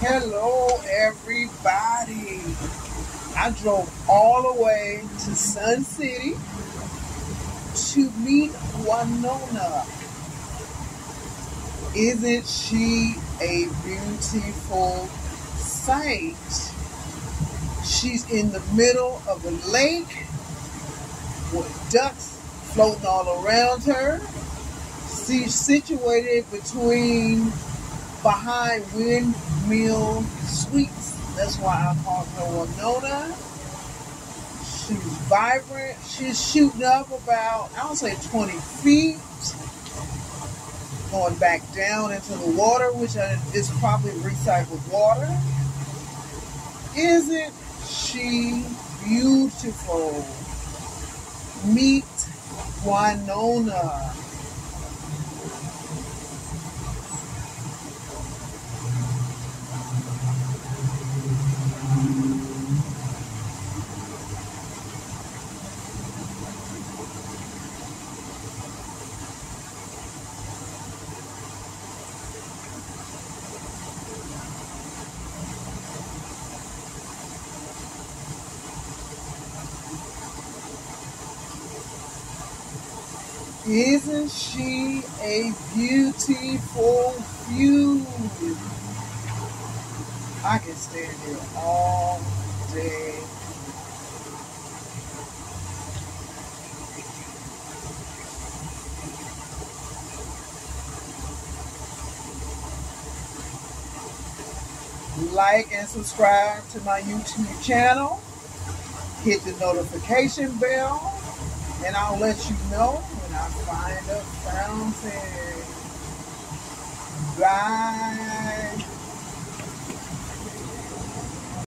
Hello, everybody. I drove all the way to Sun City to meet Wynonna. Isn't she a beautiful sight? She's in the middle of a lake with ducks floating all around her. She's situated between behind Windmill Suites. That's why I call her Wynonna. She's vibrant. She's shooting up about, I would say 20 feet. Going back down into the water, which is probably recycled water. Isn't she beautiful? Meet Wynonna. Isn't she a beautiful view? I can stand here all day. Like and subscribe to my YouTube channel. Hit the notification bell and I'll let you know I find a fountain. Bye.